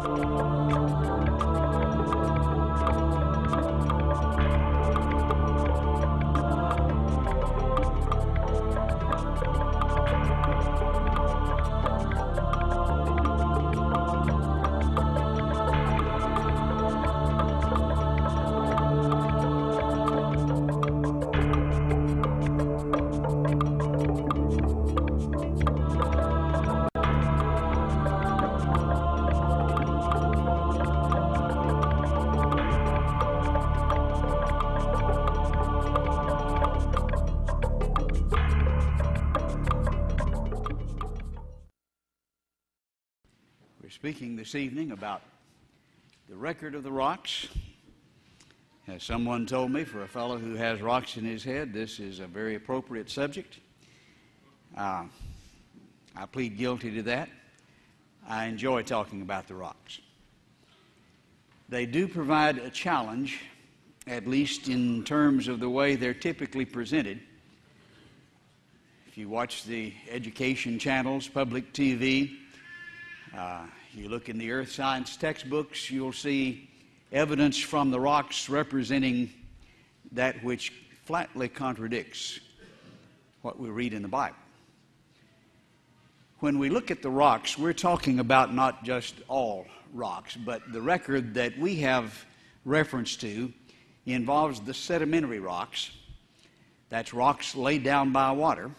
We're speaking this evening about the record of the rocks. As someone told me, for a fellow who has rocks in his head, this is a very appropriate subject. Uh, I plead guilty to that. I enjoy talking about the rocks. They do provide a challenge, at least in terms of the way they're typically presented. If you watch the education channels, public TV, uh, you look in the earth science textbooks, you'll see evidence from the rocks representing that which flatly contradicts what we read in the Bible. When we look at the rocks, we're talking about not just all rocks, but the record that we have reference to involves the sedimentary rocks. That's rocks laid down by water.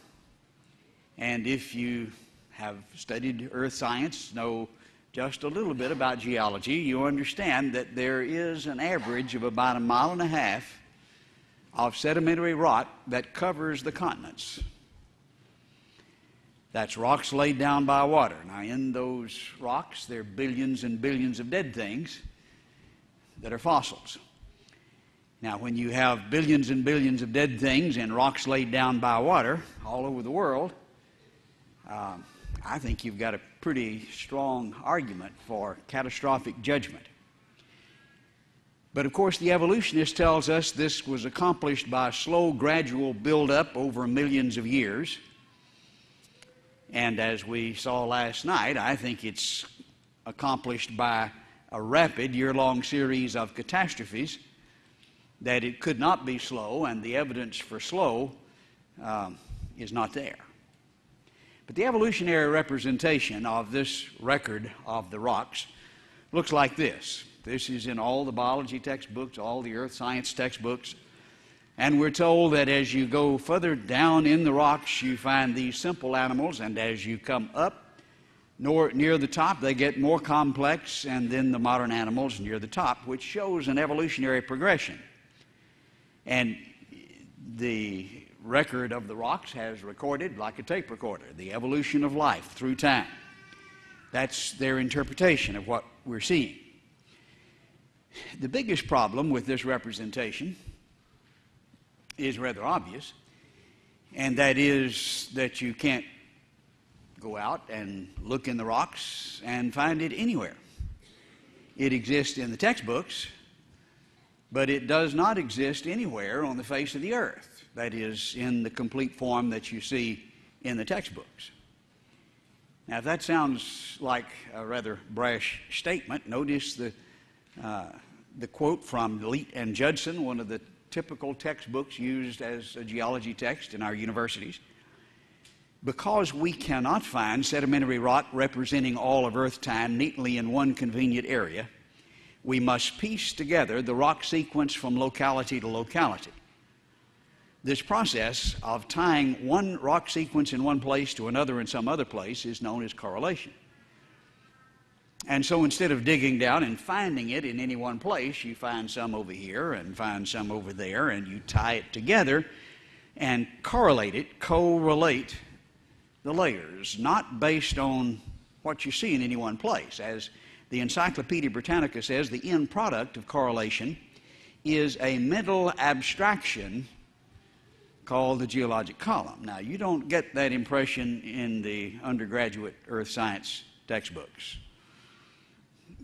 And if you have studied earth science, know just a little bit about geology, you understand that there is an average of about a mile and a half of sedimentary rock that covers the continents. That's rocks laid down by water. Now, in those rocks, there are billions and billions of dead things that are fossils. Now, when you have billions and billions of dead things in rocks laid down by water all over the world, um, I think you've got a pretty strong argument for catastrophic judgment. But of course, the evolutionist tells us this was accomplished by a slow, gradual buildup over millions of years. And as we saw last night, I think it's accomplished by a rapid year long series of catastrophes, that it could not be slow, and the evidence for slow um, is not there. But the evolutionary representation of this record of the rocks looks like this. This is in all the biology textbooks, all the earth science textbooks. And we're told that as you go further down in the rocks, you find these simple animals, and as you come up near the top, they get more complex, and then the modern animals near the top, which shows an evolutionary progression. And the record of the rocks has recorded, like a tape recorder, the evolution of life through time. That's their interpretation of what we're seeing. The biggest problem with this representation is rather obvious, and that is that you can't go out and look in the rocks and find it anywhere. It exists in the textbooks, but it does not exist anywhere on the face of the earth that is, in the complete form that you see in the textbooks. Now, if that sounds like a rather brash statement, notice the, uh, the quote from Leet and Judson, one of the typical textbooks used as a geology text in our universities. Because we cannot find sedimentary rock representing all of Earth time neatly in one convenient area, we must piece together the rock sequence from locality to locality. This process of tying one rock sequence in one place to another in some other place is known as correlation. And so instead of digging down and finding it in any one place, you find some over here and find some over there, and you tie it together and correlate it, correlate the layers, not based on what you see in any one place. As the Encyclopedia Britannica says, the end product of correlation is a mental abstraction called the geologic column. Now, you don't get that impression in the undergraduate earth science textbooks.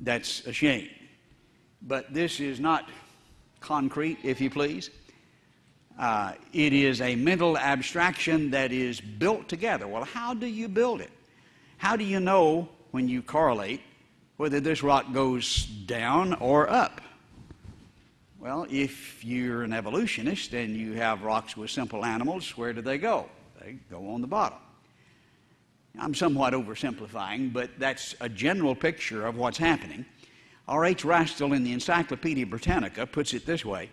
That's a shame. But this is not concrete, if you please. Uh, it is a mental abstraction that is built together. Well, how do you build it? How do you know when you correlate whether this rock goes down or up. Well, if you're an evolutionist and you have rocks with simple animals, where do they go? They go on the bottom. I'm somewhat oversimplifying, but that's a general picture of what's happening. R.H. Rastall in the Encyclopedia Britannica puts it this way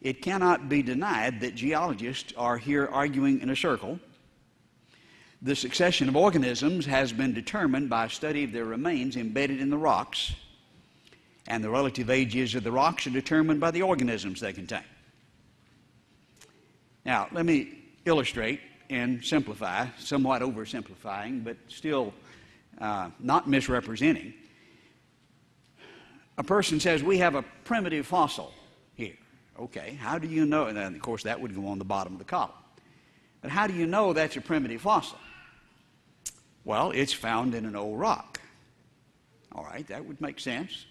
It cannot be denied that geologists are here arguing in a circle. The succession of organisms has been determined by a study of their remains embedded in the rocks, and the relative ages of the rocks are determined by the organisms they contain. Now, let me illustrate and simplify, somewhat oversimplifying, but still uh, not misrepresenting. A person says, We have a primitive fossil here. Okay, how do you know? And of course, that would go on the bottom of the column. But how do you know that's a primitive fossil? Well, it's found in an old rock. All right, that would make sense.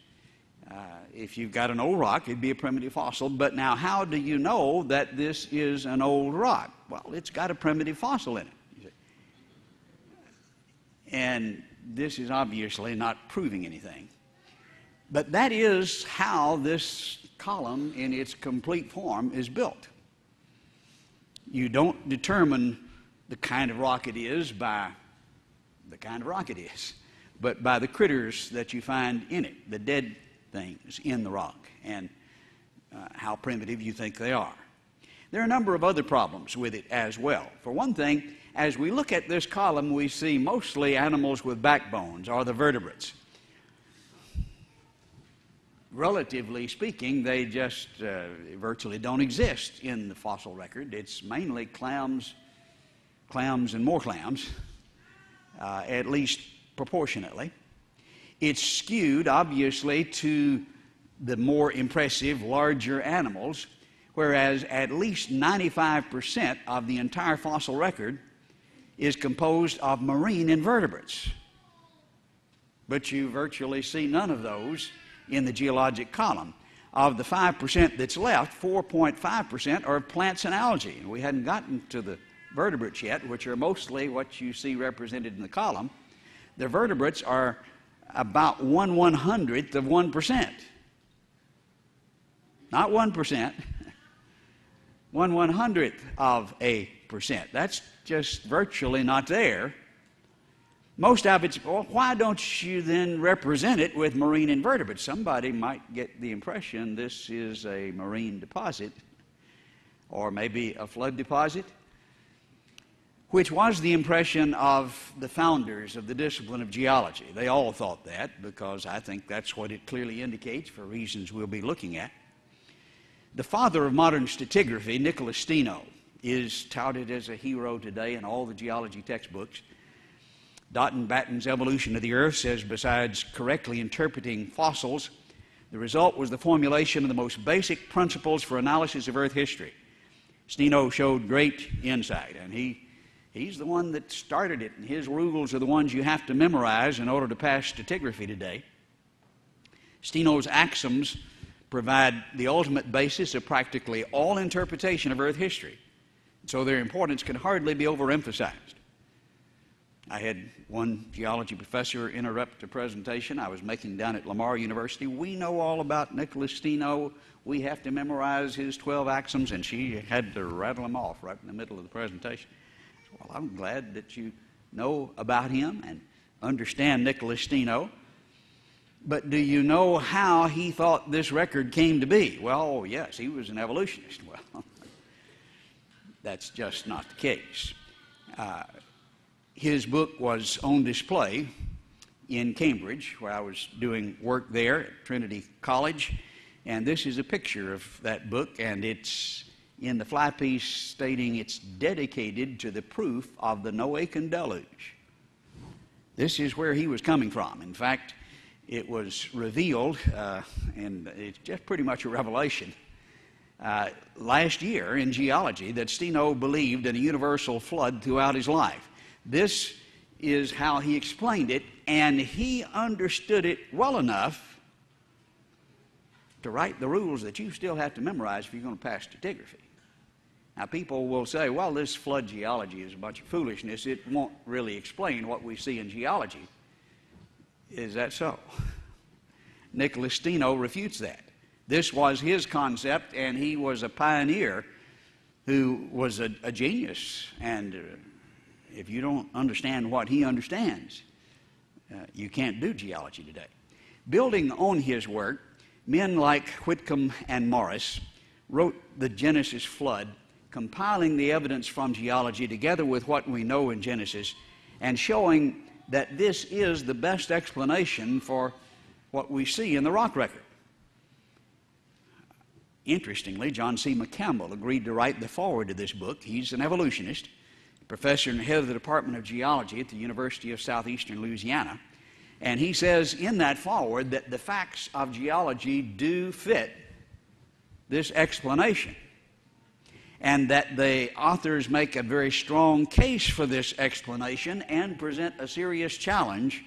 Uh, if you've got an old rock, it'd be a primitive fossil. But now, how do you know that this is an old rock? Well, it's got a primitive fossil in it. And this is obviously not proving anything. But that is how this column in its complete form is built. You don't determine the kind of rock it is by the kind of rock it is, but by the critters that you find in it, the dead things in the rock and uh, how primitive you think they are. There are a number of other problems with it as well. For one thing, as we look at this column, we see mostly animals with backbones or the vertebrates. Relatively speaking, they just uh, virtually don't exist in the fossil record. It's mainly clams, clams, and more clams, uh, at least proportionately. It's skewed, obviously, to the more impressive, larger animals, whereas at least 95% of the entire fossil record is composed of marine invertebrates. But you virtually see none of those in the geologic column. Of the 5% that's left, 4.5% are plants and algae. And we hadn't gotten to the vertebrates yet, which are mostly what you see represented in the column. The vertebrates are about one one hundredth of 1%. Not 1%, one one hundredth of a percent. That's just virtually not there. Most of it's, well, why don't you then represent it with marine invertebrates? Somebody might get the impression this is a marine deposit or maybe a flood deposit which was the impression of the founders of the discipline of geology. They all thought that because I think that's what it clearly indicates for reasons we'll be looking at. The father of modern stratigraphy, Nicholas Steno, is touted as a hero today in all the geology textbooks. Dott Batten's Evolution of the Earth says, besides correctly interpreting fossils, the result was the formulation of the most basic principles for analysis of Earth history. Steno showed great insight, and he He's the one that started it, and his rules are the ones you have to memorize in order to pass stratigraphy today. Steno's axioms provide the ultimate basis of practically all interpretation of Earth history, so their importance can hardly be overemphasized. I had one geology professor interrupt a presentation I was making down at Lamar University. We know all about Nicholas Steno. We have to memorize his 12 axioms, and she had to rattle them off right in the middle of the presentation. Well, I'm glad that you know about him and understand Nicholas Steno. But do you know how he thought this record came to be? Well, yes, he was an evolutionist. Well, that's just not the case. Uh, his book was on display in Cambridge, where I was doing work there at Trinity College. And this is a picture of that book, and it's in the fly piece stating it's dedicated to the proof of the Noachian deluge. This is where he was coming from. In fact, it was revealed, uh, and it's just pretty much a revelation, uh, last year in geology that Steno believed in a universal flood throughout his life. This is how he explained it, and he understood it well enough to write the rules that you still have to memorize if you're going to pass stratigraphy. Now, people will say, well, this flood geology is a bunch of foolishness. It won't really explain what we see in geology. Is that so? Nicholas Steno refutes that. This was his concept, and he was a pioneer who was a, a genius. And uh, if you don't understand what he understands, uh, you can't do geology today. Building on his work, men like Whitcomb and Morris wrote the Genesis flood, compiling the evidence from geology together with what we know in Genesis and showing that this is the best explanation for what we see in the rock record. Interestingly, John C. McCampbell agreed to write the foreword to this book. He's an evolutionist, professor and head of the Department of Geology at the University of Southeastern Louisiana. And he says in that foreword that the facts of geology do fit this explanation. And that the authors make a very strong case for this explanation and present a serious challenge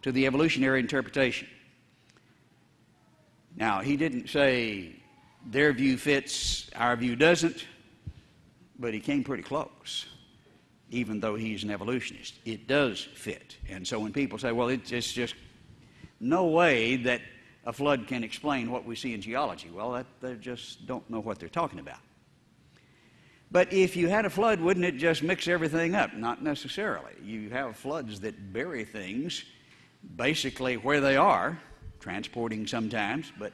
to the evolutionary interpretation. Now, he didn't say their view fits, our view doesn't, but he came pretty close, even though he's an evolutionist. It does fit. And so when people say, well, it's just no way that a flood can explain what we see in geology, well, that, they just don't know what they're talking about. But if you had a flood, wouldn't it just mix everything up? Not necessarily. You have floods that bury things basically where they are, transporting sometimes, but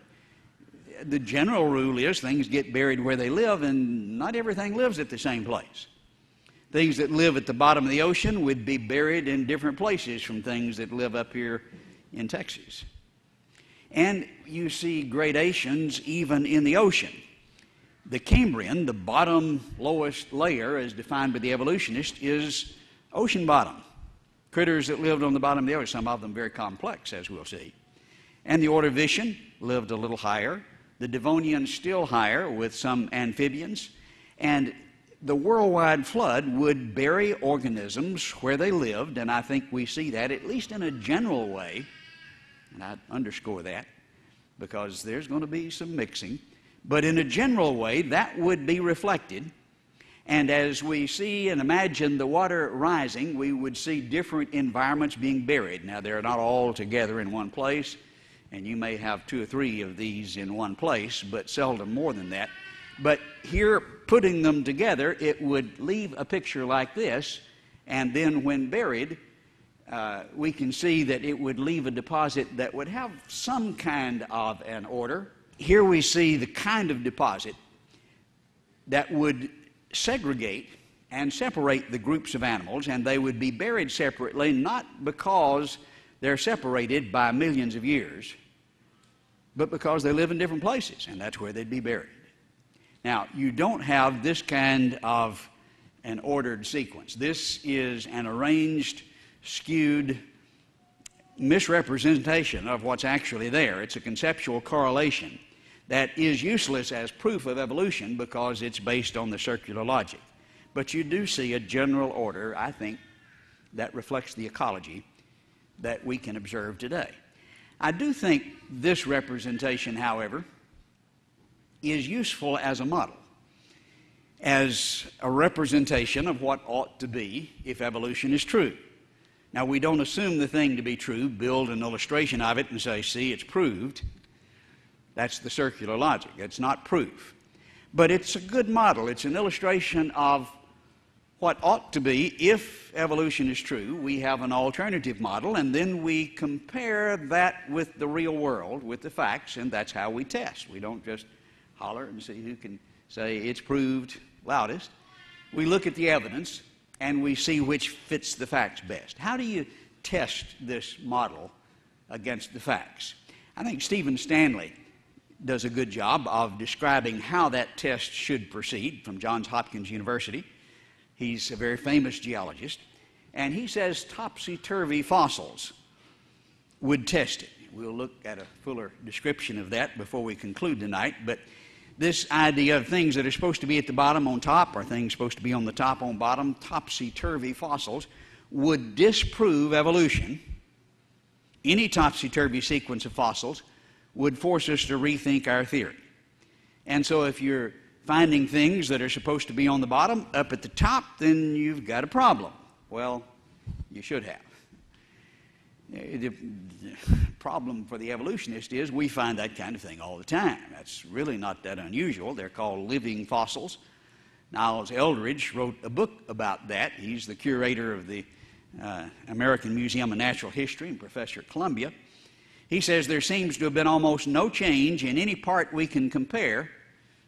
the general rule is things get buried where they live, and not everything lives at the same place. Things that live at the bottom of the ocean would be buried in different places from things that live up here in Texas. And you see gradations even in the ocean. The Cambrian, the bottom lowest layer, as defined by the evolutionist, is ocean bottom. Critters that lived on the bottom of the ocean, some of them very complex, as we'll see. And the Ordovician lived a little higher. The Devonian still higher with some amphibians. And the worldwide flood would bury organisms where they lived, and I think we see that, at least in a general way, and I underscore that because there's going to be some mixing, but in a general way, that would be reflected. And as we see and imagine the water rising, we would see different environments being buried. Now, they're not all together in one place, and you may have two or three of these in one place, but seldom more than that. But here, putting them together, it would leave a picture like this, and then when buried, uh, we can see that it would leave a deposit that would have some kind of an order. Here we see the kind of deposit that would segregate and separate the groups of animals, and they would be buried separately, not because they're separated by millions of years, but because they live in different places, and that's where they'd be buried. Now, you don't have this kind of an ordered sequence. This is an arranged, skewed misrepresentation of what's actually there. It's a conceptual correlation that is useless as proof of evolution because it's based on the circular logic. But you do see a general order, I think, that reflects the ecology that we can observe today. I do think this representation, however, is useful as a model, as a representation of what ought to be if evolution is true. Now, we don't assume the thing to be true, build an illustration of it, and say, see, it's proved. That's the circular logic. It's not proof. But it's a good model. It's an illustration of what ought to be, if evolution is true, we have an alternative model, and then we compare that with the real world, with the facts, and that's how we test. We don't just holler and see who can say it's proved loudest. We look at the evidence and we see which fits the facts best. How do you test this model against the facts? I think Stephen Stanley does a good job of describing how that test should proceed from Johns Hopkins University. He's a very famous geologist. And he says topsy turvy fossils would test it. We'll look at a fuller description of that before we conclude tonight. But this idea of things that are supposed to be at the bottom on top or things supposed to be on the top on bottom, topsy turvy fossils, would disprove evolution. Any topsy turvy sequence of fossils would force us to rethink our theory. And so if you're finding things that are supposed to be on the bottom up at the top, then you've got a problem. Well, you should have. The problem for the evolutionist is we find that kind of thing all the time. That's really not that unusual. They're called living fossils. Niles Eldredge wrote a book about that. He's the curator of the uh, American Museum of Natural History and professor at Columbia. He says there seems to have been almost no change in any part we can compare,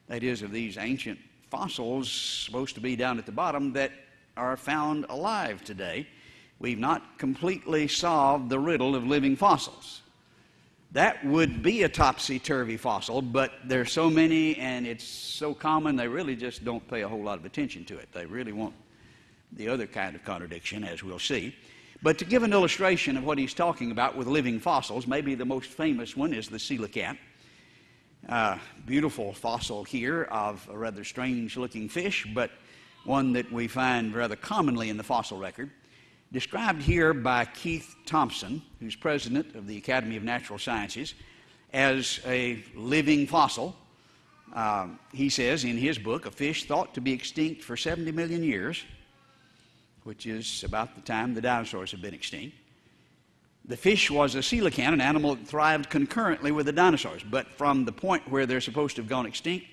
that is, of these ancient fossils supposed to be down at the bottom that are found alive today. We've not completely solved the riddle of living fossils. That would be a topsy turvy fossil, but there's so many and it's so common they really just don't pay a whole lot of attention to it. They really want the other kind of contradiction, as we'll see. But to give an illustration of what he's talking about with living fossils, maybe the most famous one is the coelacanth. Uh, beautiful fossil here of a rather strange looking fish, but one that we find rather commonly in the fossil record. Described here by Keith Thomson, who's president of the Academy of Natural Sciences, as a living fossil. Uh, he says in his book, a fish thought to be extinct for 70 million years which is about the time the dinosaurs have been extinct. The fish was a coelacanth, an animal that thrived concurrently with the dinosaurs. But from the point where they're supposed to have gone extinct,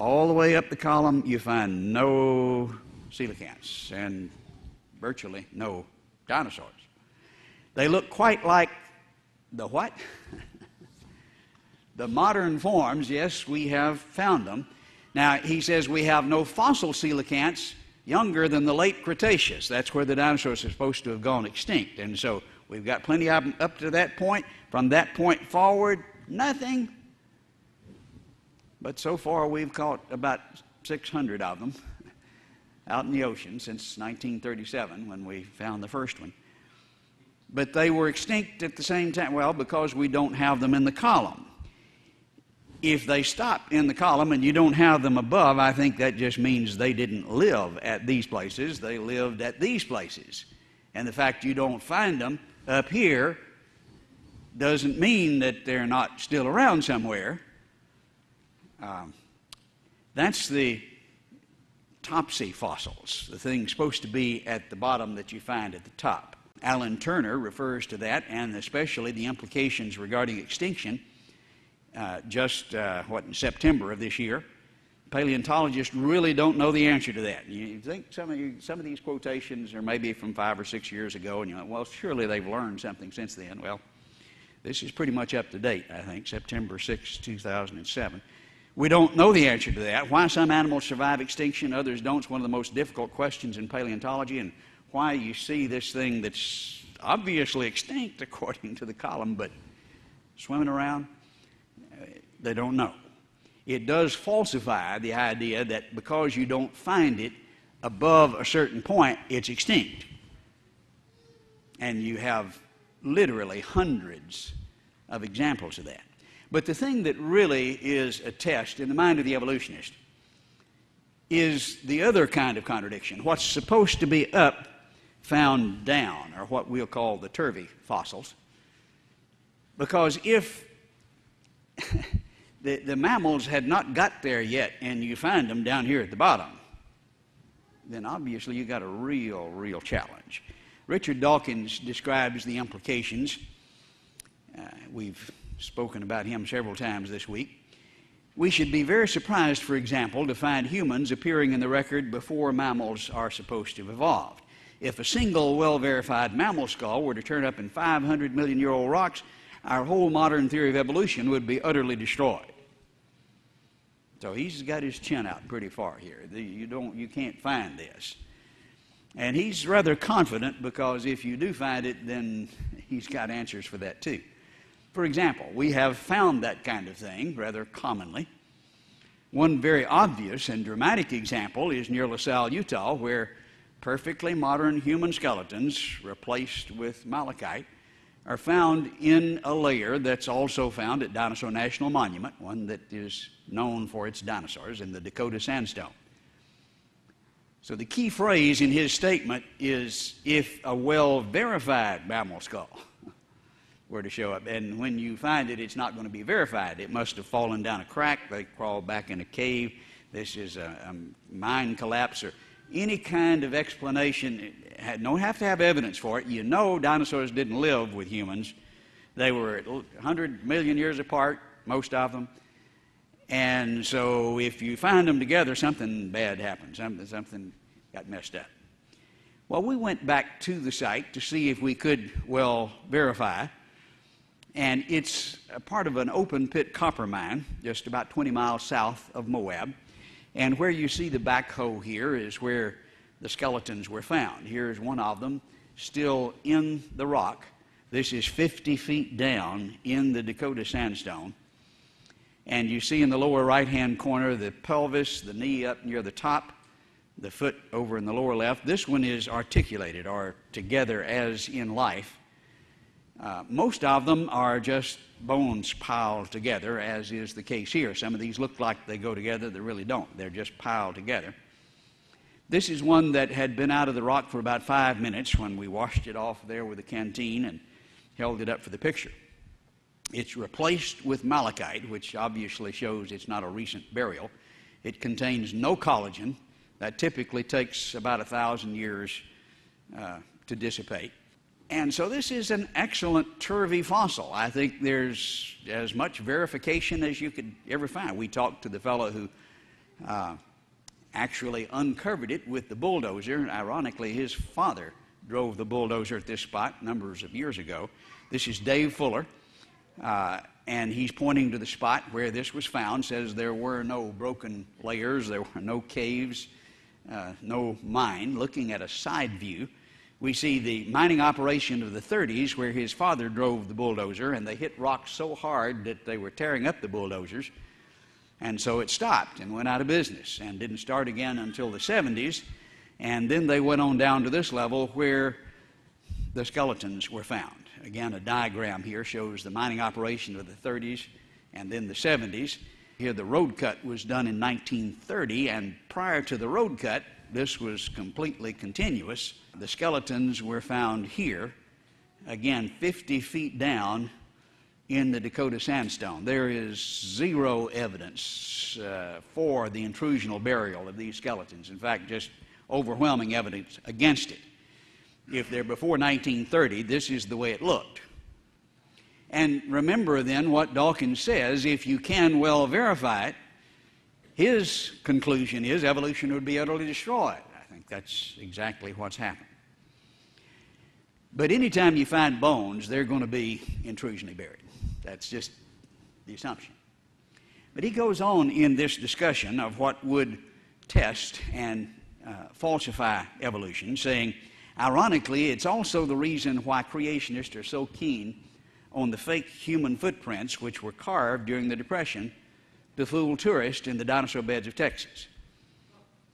all the way up the column, you find no coelacanths and virtually no dinosaurs. They look quite like the what? the modern forms, yes, we have found them. Now, he says we have no fossil coelacanths younger than the late Cretaceous. That's where the dinosaurs are supposed to have gone extinct. And so we've got plenty of them up to that point. From that point forward, nothing. But so far, we've caught about 600 of them out in the ocean since 1937 when we found the first one. But they were extinct at the same time, well, because we don't have them in the column if they stop in the column and you don't have them above, I think that just means they didn't live at these places. They lived at these places. And the fact you don't find them up here doesn't mean that they're not still around somewhere. Um, that's the topsy fossils, the thing supposed to be at the bottom that you find at the top. Alan Turner refers to that, and especially the implications regarding extinction uh, just, uh, what, in September of this year. Paleontologists really don't know the answer to that. You think some of, you, some of these quotations are maybe from five or six years ago, and you're like, well, surely they've learned something since then. Well, this is pretty much up to date, I think, September 6, 2007. We don't know the answer to that. Why some animals survive extinction, others don't, is one of the most difficult questions in paleontology, and why you see this thing that's obviously extinct according to the column, but swimming around uh, they don't know. It does falsify the idea that because you don't find it above a certain point, it's extinct. And you have literally hundreds of examples of that. But the thing that really is a test in the mind of the evolutionist is the other kind of contradiction. What's supposed to be up found down, or what we'll call the turvy fossils. Because if the, the mammals had not got there yet, and you find them down here at the bottom, then obviously you got a real, real challenge. Richard Dawkins describes the implications. Uh, we've spoken about him several times this week. We should be very surprised, for example, to find humans appearing in the record before mammals are supposed to have evolved. If a single well verified mammal skull were to turn up in 500 million year old rocks, our whole modern theory of evolution would be utterly destroyed. So he's got his chin out pretty far here. You, don't, you can't find this. And he's rather confident because if you do find it, then he's got answers for that too. For example, we have found that kind of thing rather commonly. One very obvious and dramatic example is near La Sal, Utah, where perfectly modern human skeletons replaced with malachite are found in a layer that's also found at Dinosaur National Monument, one that is known for its dinosaurs in the Dakota sandstone. So the key phrase in his statement is if a well verified mammal skull were to show up. And when you find it, it's not going to be verified. It must have fallen down a crack. They crawled back in a cave. This is a, a mine collapse or any kind of explanation. Eh, Had, don't have to have evidence for it. You know dinosaurs didn't live with humans. They were 100 million years apart, most of them. And so if you find them together, something bad happened. Something, something got messed up. Well, we went back to the site to see if we could, well, verify. And it's a part of an open pit copper mine, just about 20 miles south of Moab. And where you see the backhoe here is where the skeletons were found. Here's one of them, still in the rock. This is 50 feet down in the Dakota sandstone. And you see in the lower right hand corner the pelvis, the knee up near the top, the foot over in the lower left. This one is articulated or together as in life. Uh, most of them are just bones piled together, as is the case here. Some of these look like they go together, they really don't. They're just piled together. This is one that had been out of the rock for about five minutes when we washed it off there with a canteen and held it up for the picture. It's replaced with malachite, which obviously shows it's not a recent burial. It contains no collagen. That typically takes about a thousand years uh, to dissipate. And so this is an excellent turvy fossil. I think there's as much verification as you could ever find. We talked to the fellow who uh, actually uncovered it with the bulldozer. Ironically, his father drove the bulldozer at this spot numbers of years ago. This is Dave Fuller, uh, and he's pointing to the spot where this was found. Says there were no broken layers, there were no caves, uh, no mine. Looking at a side view we see the mining operation of the 30s where his father drove the bulldozer and they hit rocks so hard that they were tearing up the bulldozers. And so it stopped and went out of business and didn't start again until the 70s. And then they went on down to this level where the skeletons were found. Again, a diagram here shows the mining operation of the 30s and then the 70s. Here, the road cut was done in 1930, and prior to the road cut, this was completely continuous. The skeletons were found here, again, 50 feet down in the Dakota sandstone. There is zero evidence uh, for the intrusional burial of these skeletons. In fact, just overwhelming evidence against it. If they're before 1930, this is the way it looked. And remember then what Dawkins says if you can well verify it, his conclusion is evolution would be utterly destroyed. I think that's exactly what's happened. But anytime you find bones, they're going to be intrusionally buried. That's just the assumption. But he goes on in this discussion of what would test and uh, falsify evolution, saying, ironically, it's also the reason why creationists are so keen on the fake human footprints which were carved during the Depression to fool tourists in the dinosaur beds of Texas.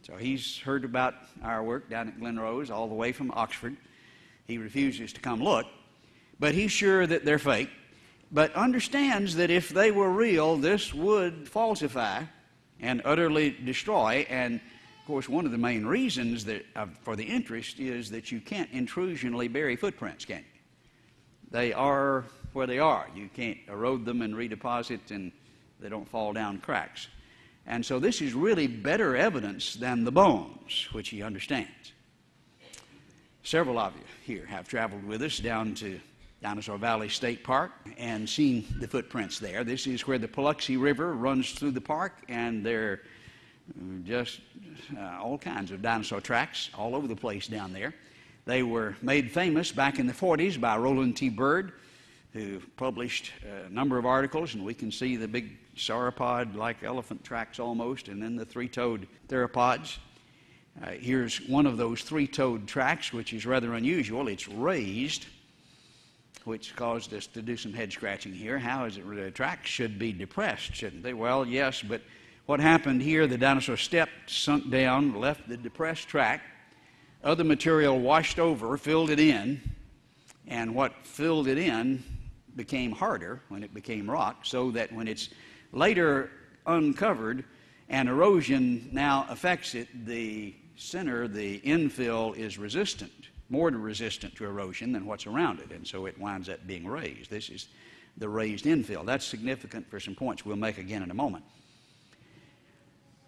So he's heard about our work down at Glen Rose all the way from Oxford. He refuses to come look, but he's sure that they're fake, but understands that if they were real, this would falsify and utterly destroy. And of course, one of the main reasons that, uh, for the interest is that you can't intrusionally bury footprints, can you? They are where they are. You can't erode them and redeposit and they don't fall down cracks. And so this is really better evidence than the bones, which he understands. Several of you here have traveled with us down to Dinosaur Valley State Park and seen the footprints there. This is where the Paluxy River runs through the park, and there are just uh, all kinds of dinosaur tracks all over the place down there. They were made famous back in the 40s by Roland T. Bird, who published a number of articles, and we can see the big sauropod like elephant tracks almost, and then the three toed theropods. Uh, here's one of those three toed tracks, which is rather unusual. It's raised, which caused us to do some head scratching here. How is it? The tracks should be depressed, shouldn't they? Well, yes, but what happened here, the dinosaur stepped, sunk down, left the depressed track. Other material washed over, filled it in, and what filled it in became harder when it became rock, so that when it's later uncovered and erosion now affects it, the center, the infill, is resistant, more resistant to erosion than what's around it, and so it winds up being raised. This is the raised infill. That's significant for some points we'll make again in a moment.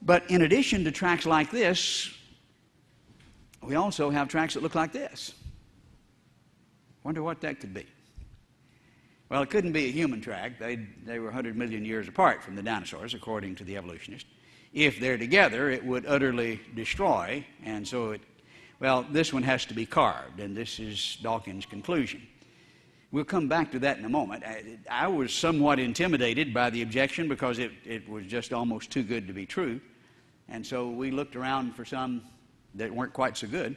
But in addition to tracks like this, we also have tracks that look like this. Wonder what that could be. Well, it couldn't be a human track. They, they were 100 million years apart from the dinosaurs, according to the evolutionist. If they're together, it would utterly destroy, and so it, well, this one has to be carved, and this is Dawkins' conclusion. We'll come back to that in a moment. I, I was somewhat intimidated by the objection because it, it was just almost too good to be true. And so we looked around for some that weren't quite so good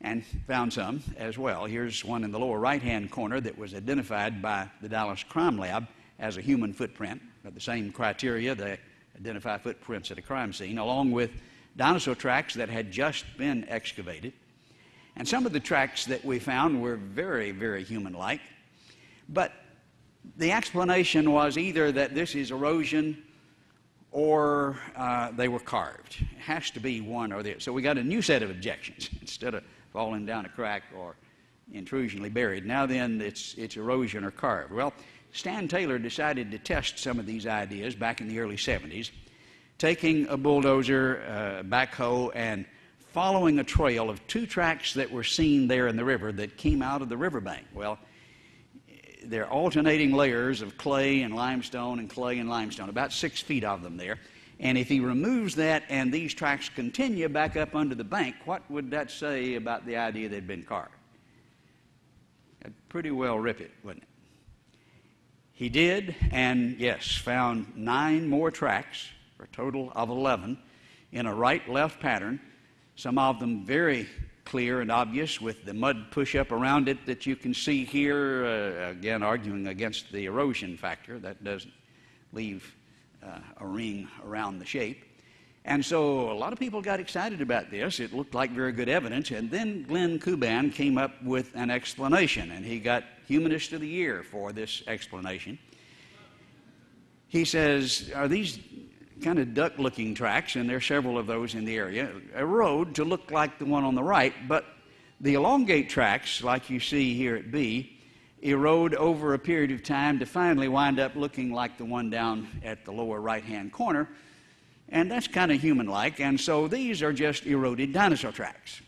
and found some as well. Here's one in the lower right hand corner that was identified by the Dallas Crime Lab as a human footprint. Got the same criteria, they identify footprints at a crime scene, along with dinosaur tracks that had just been excavated. And some of the tracks that we found were very, very human like. But the explanation was either that this is erosion or uh, they were carved. It has to be one or the other. So we got a new set of objections instead of falling down a crack or intrusionally buried. Now then, it's, it's erosion or carved. Well, Stan Taylor decided to test some of these ideas back in the early 70s, taking a bulldozer, uh, backhoe, and following a trail of two tracks that were seen there in the river that came out of the riverbank. Well, they're alternating layers of clay and limestone and clay and limestone, about six feet of them there. And if he removes that and these tracks continue back up under the bank, what would that say about the idea they'd been carved? That'd pretty well rip it, wouldn't it? He did, and yes, found nine more tracks, for a total of 11, in a right left pattern, some of them very clear and obvious with the mud push up around it that you can see here. Uh, again, arguing against the erosion factor. That doesn't leave Uh, a ring around the shape. And so a lot of people got excited about this. It looked like very good evidence. And then Glenn Kuban came up with an explanation, and he got Humanist of the Year for this explanation. He says, Are these kind of duck looking tracks, and there are several of those in the area, erode to look like the one on the right, but the elongate tracks, like you see here at B, erode over a period of time to finally wind up looking like the one down at the lower right hand corner. And that's kind of human like. And so these are just eroded dinosaur tracks.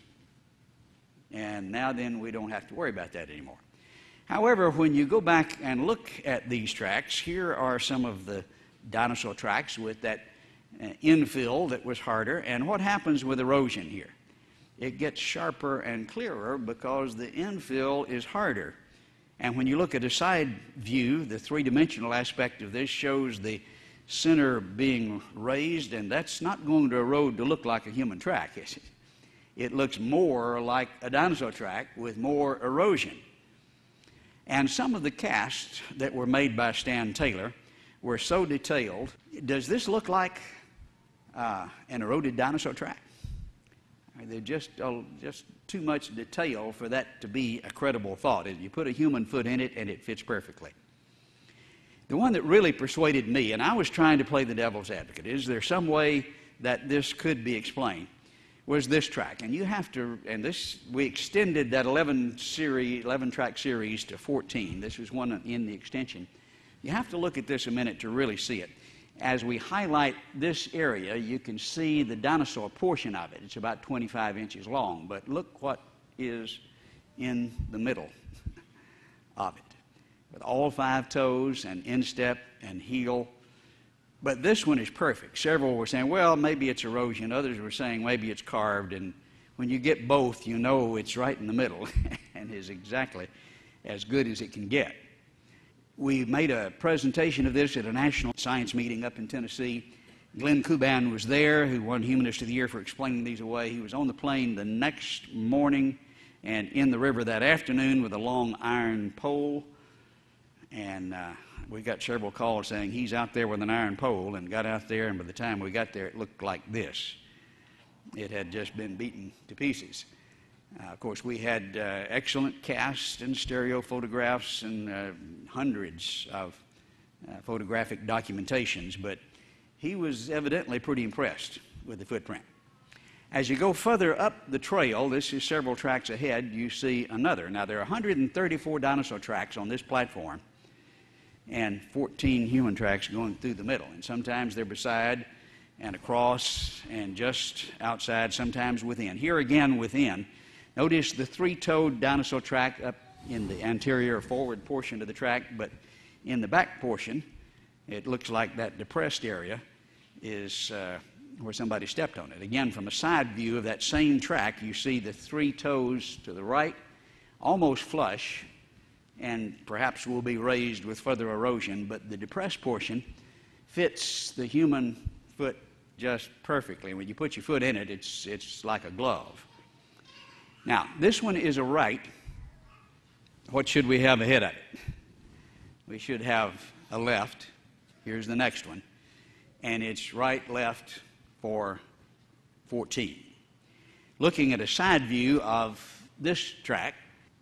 And now then, we don't have to worry about that anymore. However, when you go back and look at these tracks, here are some of the dinosaur tracks with that uh, infill that was harder. And what happens with erosion here? It gets sharper and clearer because the infill is harder. And when you look at a side view, the three dimensional aspect of this shows the center being raised, and that's not going to erode to look like a human track, is it? It looks more like a dinosaur track with more erosion. And some of the casts that were made by Stan Taylor were so detailed. Does this look like uh, an eroded dinosaur track? They're just, uh, just too much detail for that to be a credible thought. You put a human foot in it and it fits perfectly. The one that really persuaded me, and I was trying to play the devil's advocate, is there some way that this could be explained? Was this track, and you have to, and this we extended that 11 series, 11 track series to 14. This was one in the extension. You have to look at this a minute to really see it. As we highlight this area, you can see the dinosaur portion of it. It's about 25 inches long, but look what is in the middle of it with all five toes and instep and heel. But this one is perfect. Several were saying, well, maybe it's erosion. Others were saying maybe it's carved. And when you get both, you know it's right in the middle and is exactly as good as it can get. We made a presentation of this at a national science meeting up in Tennessee. Glenn Kuban was there, who won Humanist of the Year for explaining these away. He was on the plane the next morning and in the river that afternoon with a long iron pole. And uh, we got several calls saying he's out there with an iron pole and got out there, and by the time we got there, it looked like this. It had just been beaten to pieces. Uh, of course, we had uh, excellent cast and stereo photographs and uh, hundreds of uh, photographic documentations, but he was evidently pretty impressed with the footprint. As you go further up the trail, this is several tracks ahead, you see another. Now, there are 134 dinosaur tracks on this platform and 14 human tracks going through the middle. And sometimes they're beside and across and just outside, sometimes within. Here again, within. Notice the three toed dinosaur track up in the anterior forward portion of the track, but in the back portion, it looks like that depressed area is uh, where somebody stepped on it. Again, from a side view of that same track, you see the three toes to the right, almost flush, and perhaps will be raised with further erosion, but the depressed portion fits the human foot just perfectly. When you put your foot in it, it's, it's like a glove. Now, this one is a right. What should we have ahead of it? We should have a left. Here's the next one. And it's right, left for 14. Looking at a side view of this track,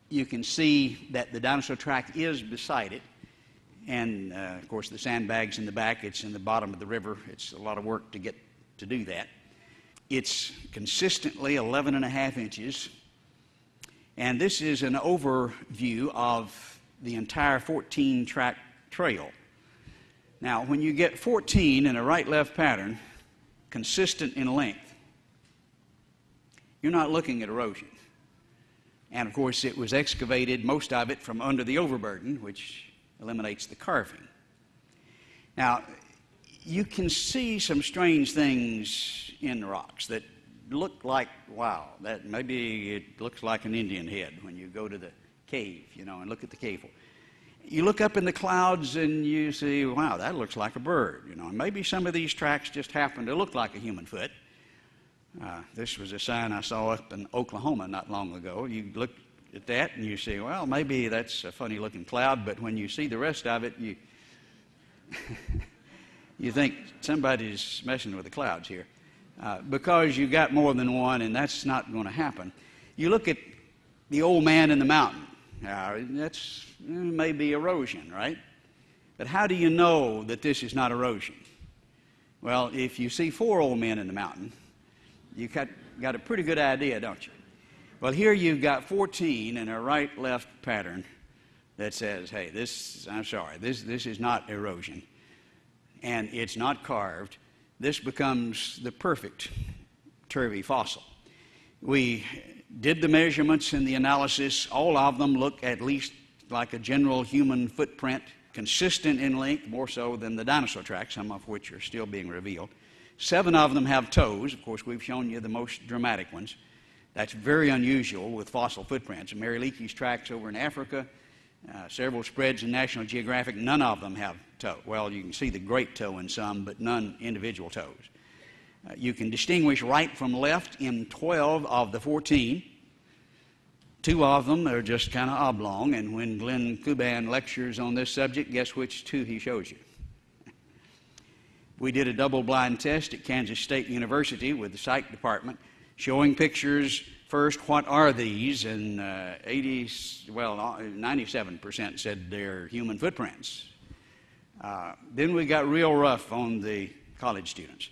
you can see that the dinosaur track is beside it. And uh, of course, the sandbags in the back, it's in the bottom of the river. It's a lot of work to get to do that. It's consistently 11 and a half inches. And this is an overview of the entire 14 track trail. Now, when you get 14 in a right left pattern, consistent in length, you're not looking at erosion. And of course, it was excavated, most of it from under the overburden, which eliminates the carving. Now, you can see some strange things in the rocks that look like, wow, that maybe it looks like an Indian head when you go to the cave, you know, and look at the cave. You look up in the clouds and you see, wow, that looks like a bird, you know. And maybe some of these tracks just happen to look like a human foot. Uh, this was a sign I saw up in Oklahoma not long ago. You look at that and you see, well, maybe that's a funny looking cloud, but when you see the rest of it, you. you think somebody's messing with the clouds here uh, because you got more than one, and that's not going to happen. You look at the old man in the mountain. Uh, that's maybe erosion, right? But how do you know that this is not erosion? Well, if you see four old men in the mountain, you got, got a pretty good idea, don't you? Well, here you've got 14 in a right left pattern that says, hey, this, I'm sorry, this, this is not erosion and it's not carved, this becomes the perfect turvy fossil. We did the measurements and the analysis. All of them look at least like a general human footprint, consistent in length, more so than the dinosaur tracks, some of which are still being revealed. Seven of them have toes. Of course, we've shown you the most dramatic ones. That's very unusual with fossil footprints. Mary Leakey's tracks over in Africa, uh, several spreads in National Geographic, none of them have toe. Well, you can see the great toe in some, but none individual toes. Uh, you can distinguish right from left in 12 of the 14. Two of them are just kind of oblong, and when Glenn Kuban lectures on this subject, guess which two he shows you? We did a double blind test at Kansas State University with the psych department showing pictures First, what are these? And uh, 80, well, 97% said they're human footprints. Uh, then we got real rough on the college students.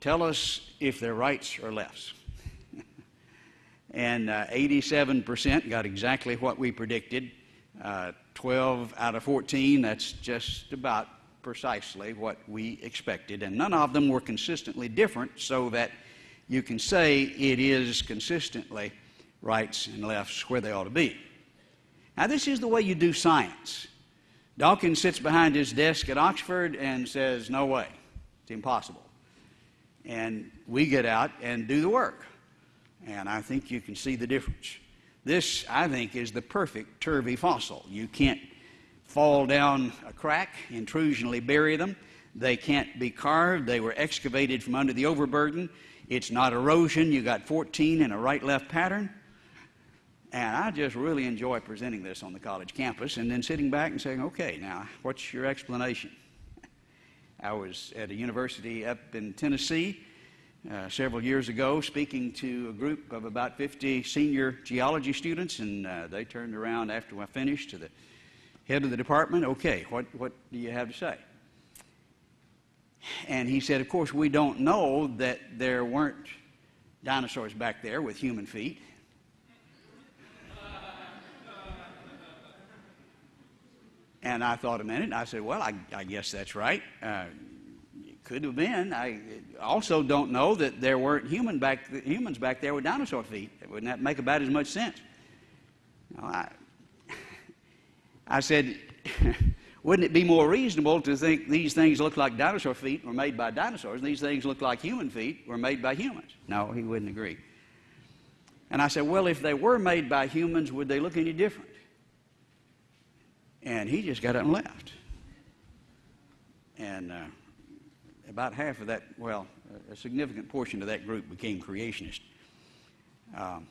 Tell us if they're rights or lefts. and uh, 87% got exactly what we predicted. Uh, 12 out of 14, that's just about precisely what we expected. And none of them were consistently different, so that you can say it is consistently rights and lefts where they ought to be. Now, this is the way you do science. Dawkins sits behind his desk at Oxford and says, No way, it's impossible. And we get out and do the work. And I think you can see the difference. This, I think, is the perfect turvy fossil. You can't fall down a crack, intrusionally bury them. They can't be carved. They were excavated from under the overburden. It's not erosion. You got 14 in a right left pattern. And I just really enjoy presenting this on the college campus and then sitting back and saying, okay, now, what's your explanation? I was at a university up in Tennessee uh, several years ago speaking to a group of about 50 senior geology students, and uh, they turned around after I finished to the head of the department. Okay, what, what do you have to say? And he said, Of course, we don't know that there weren't dinosaurs back there with human feet. And I thought a minute, I said, Well, I, I guess that's right. Uh, could have been. I also don't know that there weren't human back, humans back there with dinosaur feet. Wouldn't that make about as much sense? Know, I, I said, wouldn't it be more reasonable to think these things look like dinosaur feet were made by dinosaurs, and these things look like human feet were made by humans? No, he wouldn't agree. And I said, well, if they were made by humans, would they look any different? And he just got up and left. And uh, about half of that, well, a significant portion of that group became creationist. Um,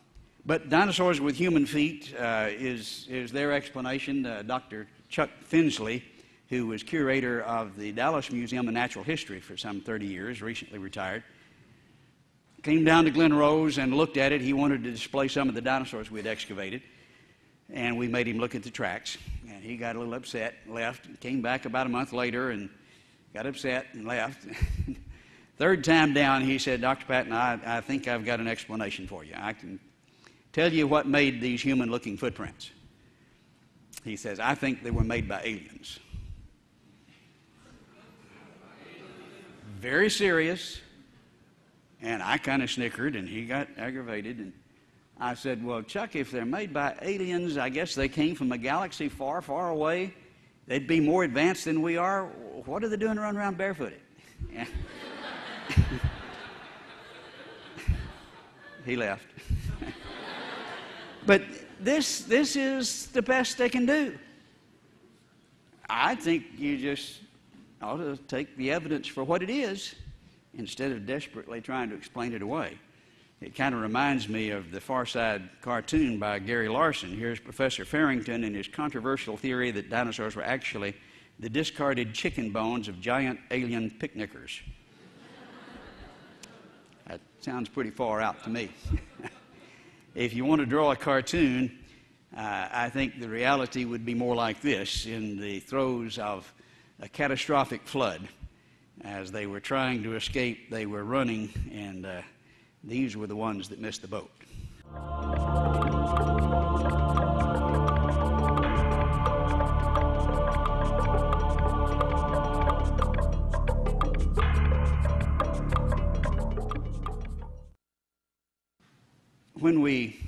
but dinosaurs with human feet uh, is, is their explanation. Uh, Dr. Chuck Finsley, who was curator of the Dallas Museum of Natural History for some 30 years, recently retired, came down to Glen Rose and looked at it. He wanted to display some of the dinosaurs we had excavated. And we made him look at the tracks. He got a little upset, left, came back about a month later and got upset and left. Third time down, he said, Dr. Patton, I, I think I've got an explanation for you. I can tell you what made these human looking footprints. He says, I think they were made by aliens. Very serious. And I kind of snickered, and he got aggravated. And I said, Well, Chuck, if they're made by aliens, I guess they came from a galaxy far, far away. They'd be more advanced than we are. What are they doing running around barefooted? he left. but this, this is the best they can do. I think you just ought to take the evidence for what it is instead of desperately trying to explain it away. It kind of reminds me of the Far Side cartoon by Gary Larson. Here's Professor Farrington and his controversial theory that dinosaurs were actually the discarded chicken bones of giant alien picnickers. that sounds pretty far out to me. if you want to draw a cartoon, uh, I think the reality would be more like this in the throes of a catastrophic flood. As they were trying to escape, they were running, and uh, these were the ones that missed the boat. When we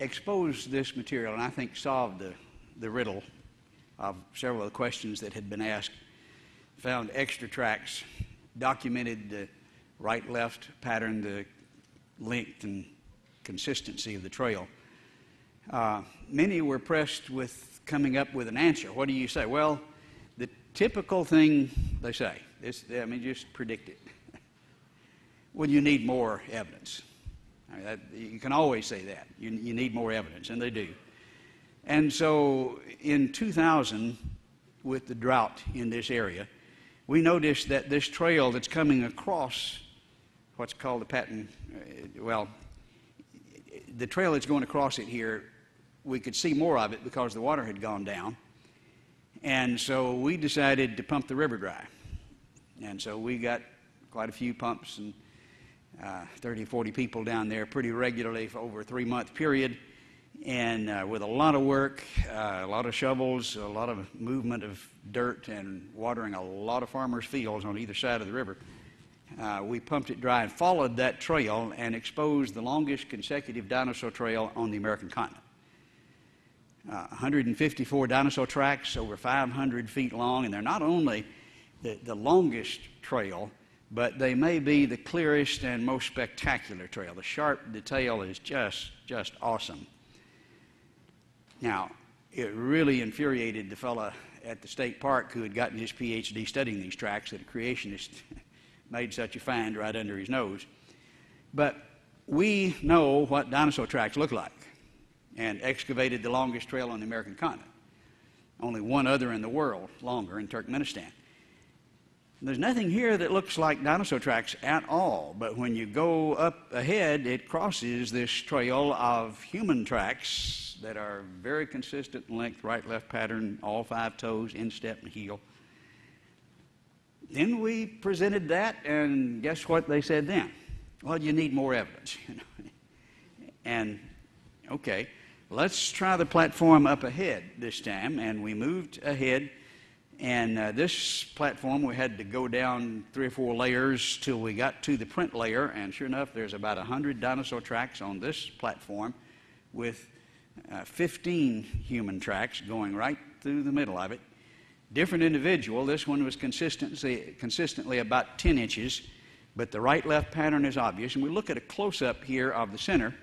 exposed this material, and I think solved the, the riddle of several of the questions that had been asked, found extra tracks, documented the right left pattern, the length and consistency of the trail. Uh, many were pressed with coming up with an answer. What do you say? Well, the typical thing they say, this, I mean, just predict it. well, you need more evidence. I mean, that, you can always say that. You, you need more evidence, and they do. And so in 2000, with the drought in this area, we noticed that this trail that's coming across what's called the Patton, uh, well, the trail that's going across it here, we could see more of it because the water had gone down. And so we decided to pump the river dry. And so we got quite a few pumps and uh, 30, 40 people down there pretty regularly for over a three month period. And uh, with a lot of work, uh, a lot of shovels, a lot of movement of dirt, and watering a lot of farmers' fields on either side of the river, uh, we pumped it dry and followed that trail and exposed the longest consecutive dinosaur trail on the American continent. Uh, 154 dinosaur tracks, over 500 feet long, and they're not only the, the longest trail, but they may be the clearest and most spectacular trail. The sharp detail is just, just awesome. Now, it really infuriated the fellow at the state park who had gotten his PhD studying these tracks that a creationist made such a find right under his nose. But we know what dinosaur tracks look like and excavated the longest trail on the American continent. Only one other in the world longer in Turkmenistan. There's nothing here that looks like dinosaur tracks at all, but when you go up ahead, it crosses this trail of human tracks that are very consistent in length, right left pattern, all five toes, instep and heel. Then we presented that, and guess what they said then? Well, you need more evidence. and okay, let's try the platform up ahead this time, and we moved ahead And uh, this platform, we had to go down three or four layers till we got to the print layer. And sure enough, there's about 100 dinosaur tracks on this platform with uh, 15 human tracks going right through the middle of it. Different individual. This one was consistently, consistently about 10 inches, but the right left pattern is obvious. And we look at a close up here of the center,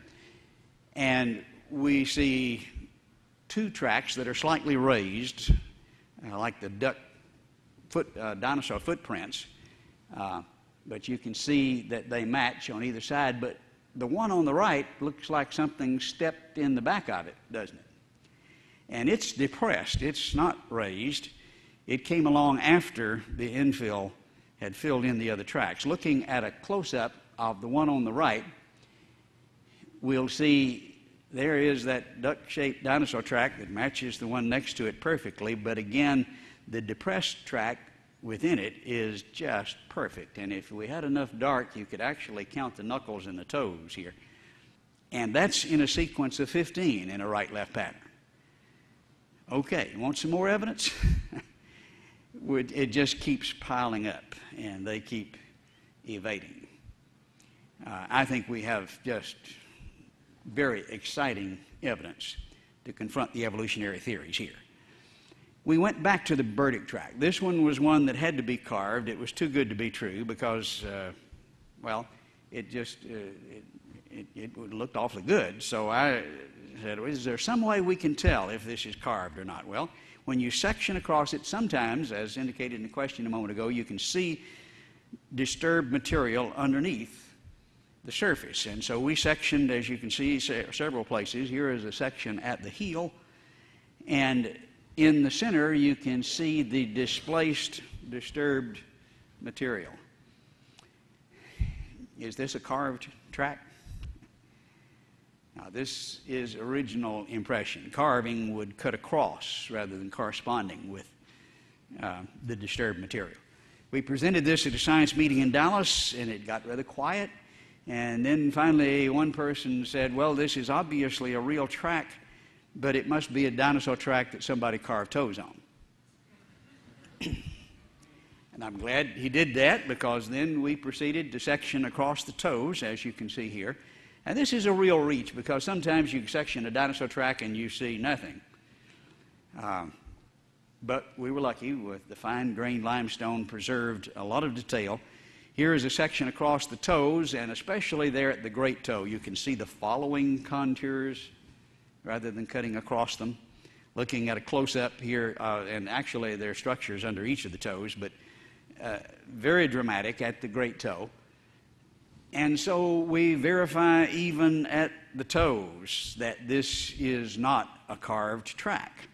and we see two tracks that are slightly raised, uh, like the duck foot, uh, dinosaur footprints. Uh, but you can see that they match on either side. But the one on the right looks like something stepped in the back of it, doesn't it? And it's depressed, it's not raised. It came along after the infill had filled in the other tracks. Looking at a close up of the one on the right, we'll see there is that duck shaped dinosaur track that matches the one next to it perfectly, but again, the depressed track within it is just perfect. And if we had enough dark, you could actually count the knuckles and the toes here. And that's in a sequence of 15 in a right left pattern. Okay, want some more evidence? it just keeps piling up and they keep evading. Uh, I think we have just very exciting evidence to confront the evolutionary theories here. We went back to the Burdick track. This one was one that had to be carved. It was too good to be true because, uh, well, it just uh, it, it, it, looked awfully good. So I said, "Is there some way we can tell if this is carved or not?" Well, when you section across it, sometimes, as indicated in the question a moment ago, you can see disturbed material underneath the surface. And so we sectioned, as you can see, several places. Here is a section at the heel. And in the center, you can see the displaced, disturbed material. Is this a carved track? Now, this is original impression. Carving would cut across rather than corresponding with uh, the disturbed material. We presented this at a science meeting in Dallas, and it got rather quiet. And then finally, one person said, Well, this is obviously a real track, but it must be a dinosaur track that somebody carved toes on. and I'm glad he did that because then we proceeded to section across the toes, as you can see here. And this is a real reach because sometimes you section a dinosaur track and you see nothing. Um, but we were lucky with the fine grained limestone preserved a lot of detail. Here is a section across the toes, and especially there at the great toe, you can see the following contours rather than cutting across them. Looking at a close up here, uh, and actually there are structures under each of the toes, but uh, very dramatic at the great toe. And so we verify even at the toes that this is not a carved track.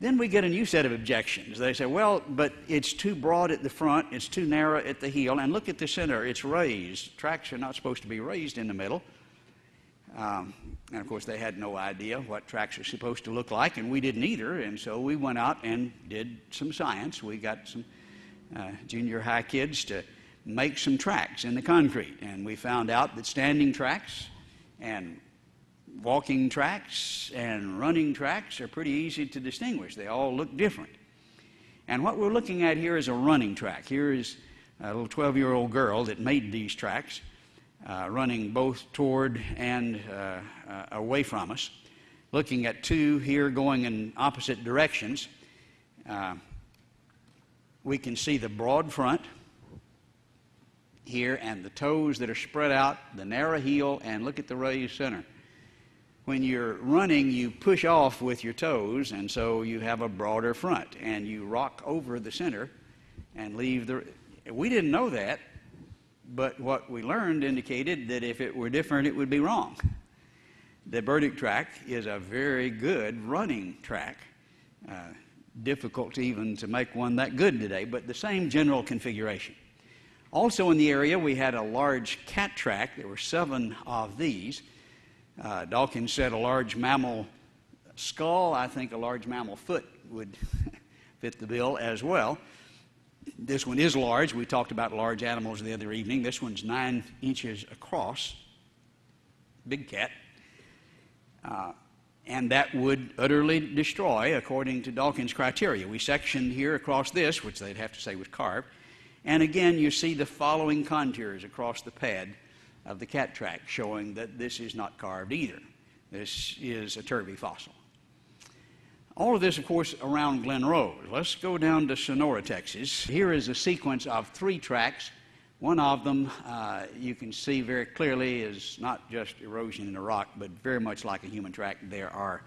Then we get a new set of objections. They say, well, but it's too broad at the front, it's too narrow at the heel, and look at the center, it's raised. Tracks are not supposed to be raised in the middle. Um, and of course, they had no idea what tracks are supposed to look like, and we didn't either. And so we went out and did some science. We got some uh, junior high kids to make some tracks in the concrete. And we found out that standing tracks and walking tracks and running tracks are pretty easy to distinguish. They all look different. And what we're looking at here is a running track. Here is a little 12 year old girl that made these tracks, uh, running both toward and uh, uh, away from us. Looking at two here going in opposite directions, uh, we can see the broad front here and the toes that are spread out, the narrow heel, and look at the raised center. When you're running, you push off with your toes, and so you have a broader front, and you rock over the center and leave the. We didn't know that, but what we learned indicated that if it were different, it would be wrong. The Burdick track is a very good running track. Uh, difficult even to make one that good today, but the same general configuration. Also in the area, we had a large cat track. There were seven of these. Uh, Dawkins said a large mammal skull. I think a large mammal foot would fit the bill as well. This one is large. We talked about large animals the other evening. This one's nine inches across. Big cat. Uh, and that would utterly destroy, according to Dawkins' criteria. We sectioned here across this, which they'd have to say was carved, and again you see the following contours across the pad of the cat track showing that this is not carved either. This is a turvy fossil. All of this, of course, around Glen Rose. Let's go down to Sonora, Texas. Here is a sequence of three tracks. One of them, uh, you can see very clearly, is not just erosion in the rock, but very much like a human track. There are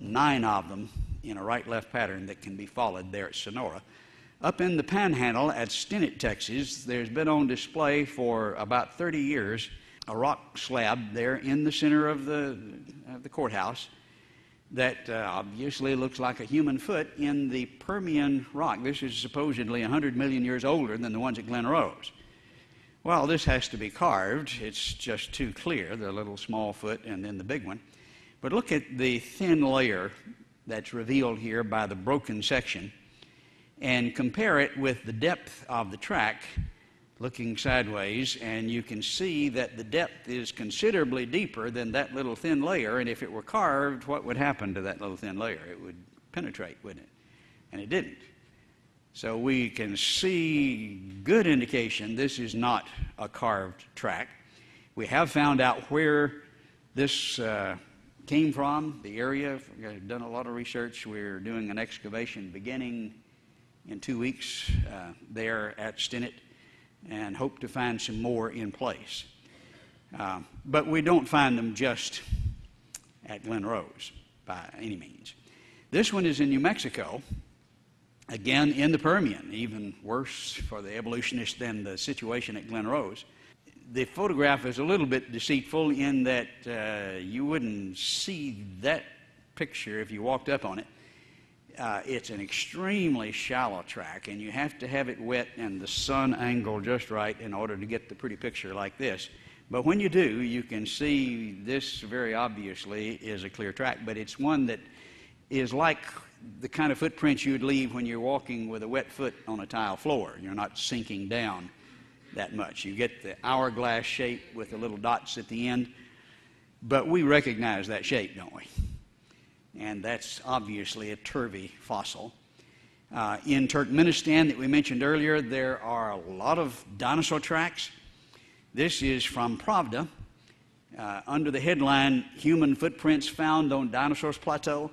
nine of them in a right left pattern that can be followed there at Sonora. Up in the panhandle at Stinnett, Texas, there's been on display for about 30 years a rock slab there in the center of the, of the courthouse that uh, obviously looks like a human foot in the Permian rock. This is supposedly 100 million years older than the ones at Glen Rose. Well, this has to be carved. It's just too clear, the little small foot and then the big one. But look at the thin layer that's revealed here by the broken section and compare it with the depth of the track looking sideways, and you can see that the depth is considerably deeper than that little thin layer. And if it were carved, what would happen to that little thin layer? It would penetrate, wouldn't it? And it didn't. So we can see good indication this is not a carved track. We have found out where this uh, came from, the area. We've done a lot of research. We're doing an excavation beginning in two weeks uh, there at Stinnett and hope to find some more in place. Uh, but we don't find them just at Glen Rose by any means. This one is in New Mexico, again in the Permian, even worse for the evolutionist than the situation at Glen Rose. The photograph is a little bit deceitful in that uh, you wouldn't see that picture if you walked up on it uh, it's an extremely shallow track, and you have to have it wet and the sun angle just right in order to get the pretty picture like this. But when you do, you can see this very obviously is a clear track, but it's one that is like the kind of footprints you'd leave when you're walking with a wet foot on a tile floor. You're not sinking down that much. You get the hourglass shape with the little dots at the end, but we recognize that shape, don't we? And that's obviously a turvy fossil. Uh, in Turkmenistan, that we mentioned earlier, there are a lot of dinosaur tracks. This is from Pravda, uh, under the headline Human Footprints Found on Dinosaurs Plateau.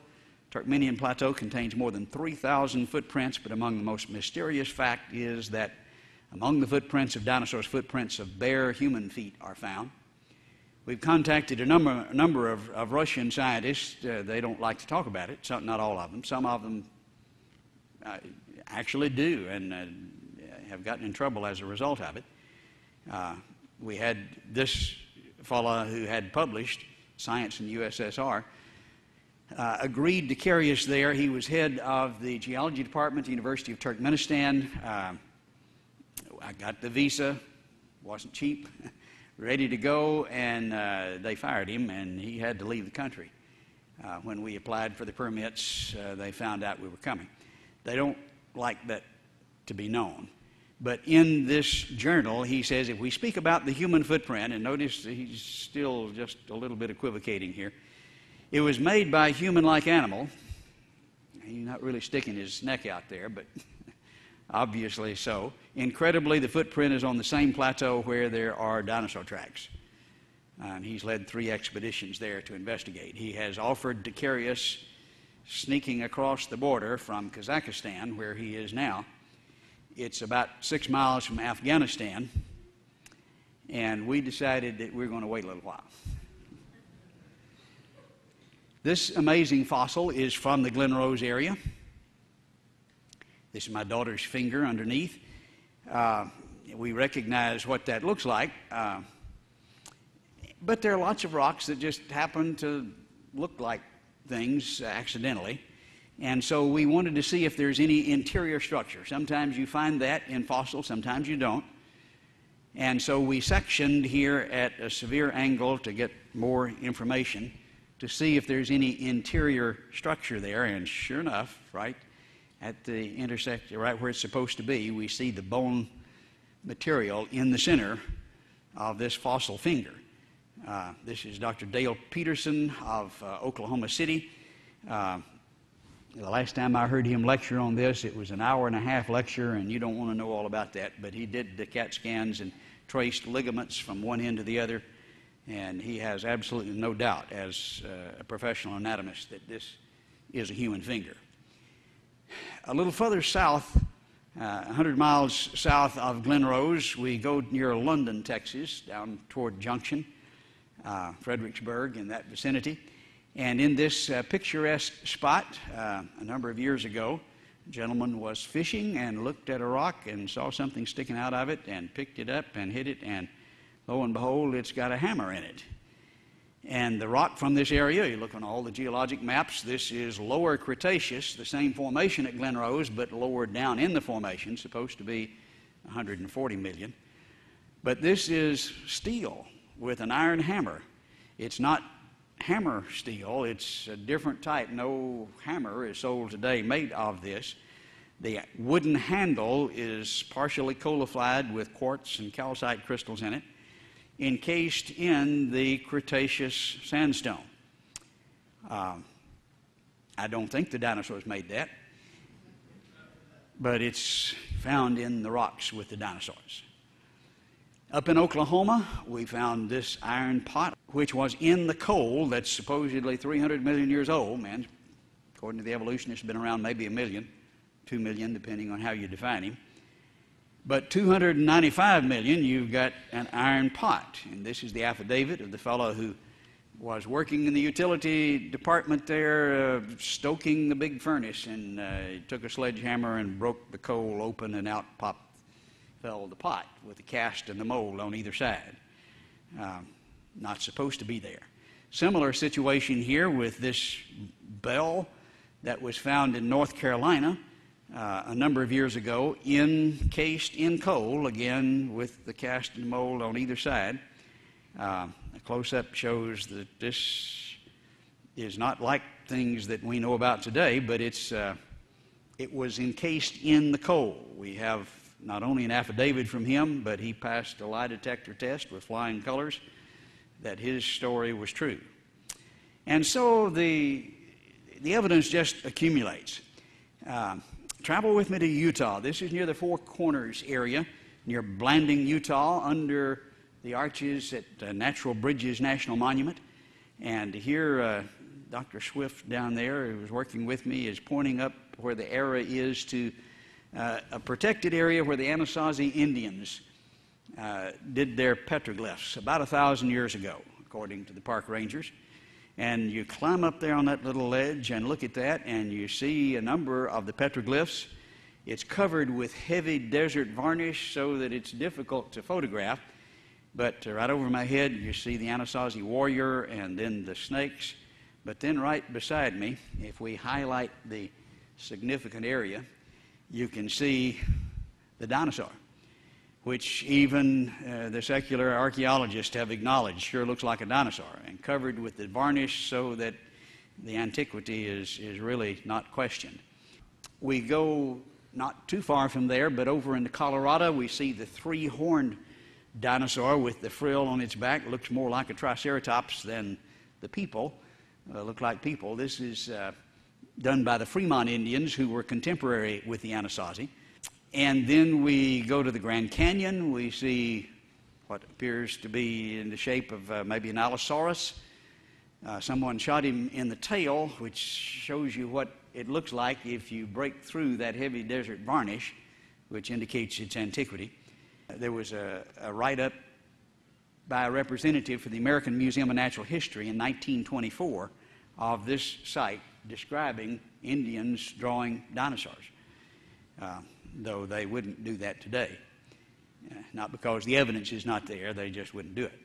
Turkmenian Plateau contains more than 3,000 footprints, but among the most mysterious fact is that among the footprints of dinosaurs, footprints of bare human feet are found. We've contacted a number, a number of, of Russian scientists. Uh, they don't like to talk about it, not all of them. Some of them uh, actually do and uh, have gotten in trouble as a result of it. Uh, we had this fellow who had published Science in USSR. Uh, agreed to carry us there. He was head of the geology department at the University of Turkmenistan. Uh, I got the visa, wasn't cheap. ready to go, and uh, they fired him, and he had to leave the country. Uh, when we applied for the permits, uh, they found out we were coming. They don't like that to be known. But in this journal, he says if we speak about the human footprint, and notice he's still just a little bit equivocating here, it was made by a human like animal. He's not really sticking his neck out there, but obviously so. Incredibly, the footprint is on the same plateau where there are dinosaur tracks. And he's led three expeditions there to investigate. He has offered to carry us sneaking across the border from Kazakhstan, where he is now. It's about six miles from Afghanistan, and we decided that we we're going to wait a little while. This amazing fossil is from the Glen Rose area. This is my daughter's finger underneath. Uh, we recognize what that looks like. Uh, but there are lots of rocks that just happen to look like things accidentally. And so we wanted to see if there's any interior structure. Sometimes you find that in fossils, sometimes you don't. And so we sectioned here at a severe angle to get more information to see if there's any interior structure there. And sure enough, right, at the intersection, right where it's supposed to be, we see the bone material in the center of this fossil finger. Uh, this is Dr. Dale Peterson of uh, Oklahoma City. Uh, the last time I heard him lecture on this, it was an hour and a half lecture, and you don't want to know all about that. But he did the CAT scans and traced ligaments from one end to the other, and he has absolutely no doubt, as uh, a professional anatomist, that this is a human finger. A little further south, uh, 100 miles south of Glen Rose, we go near London, Texas, down toward Junction, uh, Fredericksburg, in that vicinity. And in this uh, picturesque spot, uh, a number of years ago, a gentleman was fishing and looked at a rock and saw something sticking out of it and picked it up and hit it, and lo and behold, it's got a hammer in it. And the rock from this area, you look on all the geologic maps, this is lower Cretaceous, the same formation at Glen Rose, but lower down in the formation, supposed to be 140 million. But this is steel with an iron hammer. It's not hammer steel. It's a different type. No hammer is sold today made of this. The wooden handle is partially colloidal with quartz and calcite crystals in it, encased in the Cretaceous sandstone. Um, I don't think the dinosaurs made that, but it's found in the rocks with the dinosaurs. Up in Oklahoma, we found this iron pot, which was in the coal that's supposedly 300 million years old. Man, according to the evolutionists, been around maybe a million, two million, depending on how you define him. But 295 million, you've got an iron pot. And this is the affidavit of the fellow who was working in the utility department there, uh, stoking the big furnace, and uh, took a sledgehammer and broke the coal open, and out popped fell the pot with the cast and the mold on either side. Um, not supposed to be there. Similar situation here with this bell that was found in North Carolina uh, a number of years ago, encased in coal, again with the cast and mold on either side. Uh, a close up shows that this is not like things that we know about today, but it's, uh, it was encased in the coal. We have not only an affidavit from him, but he passed a lie detector test with flying colors that his story was true. And so the, the evidence just accumulates. Uh, travel with me to Utah. This is near the Four Corners area, near Blanding, Utah, under the arches at uh, Natural Bridges National Monument. And here, uh, Dr. Swift down there, who was working with me, is pointing up where the arrow is to uh, a protected area where the Anasazi Indians uh, did their petroglyphs about a thousand years ago, according to the park rangers. And you climb up there on that little ledge and look at that, and you see a number of the petroglyphs. It's covered with heavy desert varnish so that it's difficult to photograph. But uh, right over my head, you see the Anasazi warrior and then the snakes. But then, right beside me, if we highlight the significant area, you can see the dinosaur, which even uh, the secular archaeologists have acknowledged sure looks like a dinosaur and covered with the varnish so that the antiquity is, is really not questioned. We go not too far from there, but over into Colorado, we see the three horned dinosaur with the frill on its back. Looks more like a triceratops than the people. Uh, look like people. This is uh, done by the Fremont Indians who were contemporary with the Anasazi. And then we go to the Grand Canyon. We see what appears to be in the shape of uh, maybe an Allosaurus. Uh, someone shot him in the tail, which shows you what it looks like if you break through that heavy desert varnish, which indicates its antiquity. There was a, a write up by a representative for the American Museum of Natural History in 1924 of this site describing Indians drawing dinosaurs, uh, though they wouldn't do that today. Uh, not because the evidence is not there, they just wouldn't do it.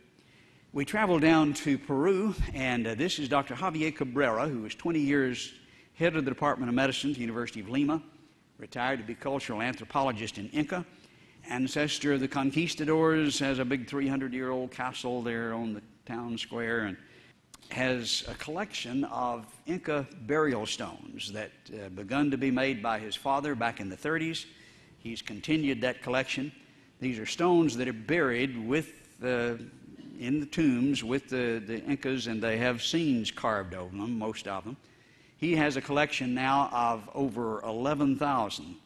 We traveled down to Peru, and uh, this is Dr. Javier Cabrera, who was 20 years head of the Department of Medicine at the University of Lima, retired to be cultural anthropologist in Ica, ancestor of the conquistadors, has a big 300 year old castle there on the town square, and has a collection of Inca burial stones that uh, begun to be made by his father back in the 30s. He's continued that collection. These are stones that are buried with uh, in the tombs with the, the Incas, and they have scenes carved over them, most of them. He has a collection now of over 11,000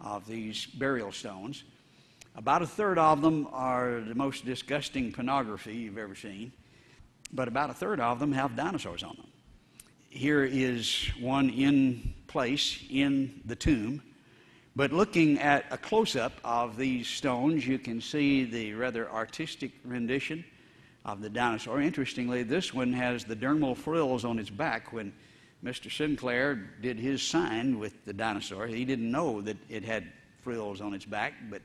of these burial stones. About a third of them are the most disgusting pornography you've ever seen, but about a third of them have dinosaurs on them. Here is one in place in the tomb. But looking at a close up of these stones, you can see the rather artistic rendition of the dinosaur. Interestingly, this one has the dermal frills on its back. When Mr. Sinclair did his sign with the dinosaur, he didn't know that it had frills on its back, but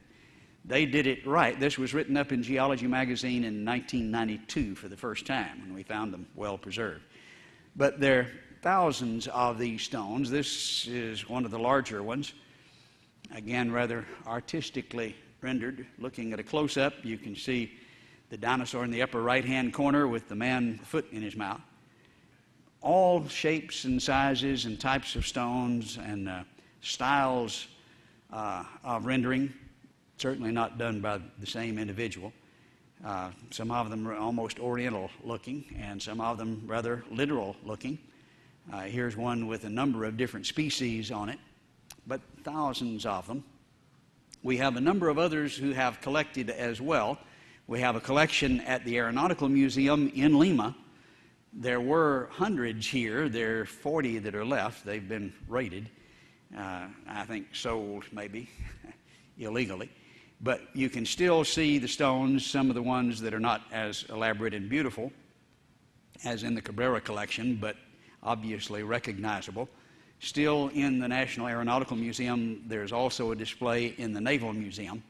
they did it right. This was written up in Geology magazine in 1992 for the first time when we found them well preserved. But there are thousands of these stones. This is one of the larger ones. Again, rather artistically rendered. Looking at a close up, you can see the dinosaur in the upper right hand corner with the man foot in his mouth. All shapes and sizes and types of stones and uh, styles uh, of rendering certainly not done by the same individual. Uh, some of them are almost oriental looking, and some of them rather literal looking. Uh, here's one with a number of different species on it, thousands of them. We have a number of others who have collected as well. We have a collection at the Aeronautical Museum in Lima. There were hundreds here. There are 40 that are left. They've been raided, uh, I think sold maybe illegally. But you can still see the stones, some of the ones that are not as elaborate and beautiful as in the Cabrera collection, but obviously recognizable. Still in the National Aeronautical Museum, there's also a display in the Naval Museum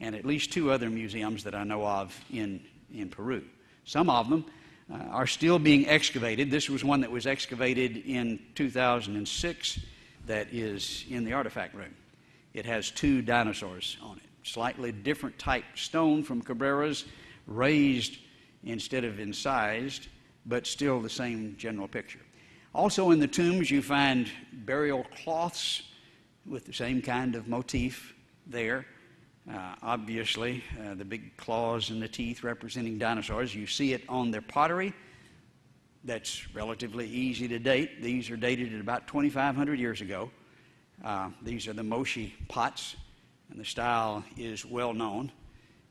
and at least two other museums that I know of in, in Peru. Some of them uh, are still being excavated. This was one that was excavated in 2006 that is in the artifact room. It has two dinosaurs on it slightly different type stone from Cabrera's, raised instead of incised, but still the same general picture. Also in the tombs, you find burial cloths with the same kind of motif there. Uh, obviously, uh, the big claws and the teeth representing dinosaurs. You see it on their pottery. That's relatively easy to date. These are dated at about 2,500 years ago. Uh, these are the Moshi pots and the style is well known